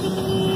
Bye.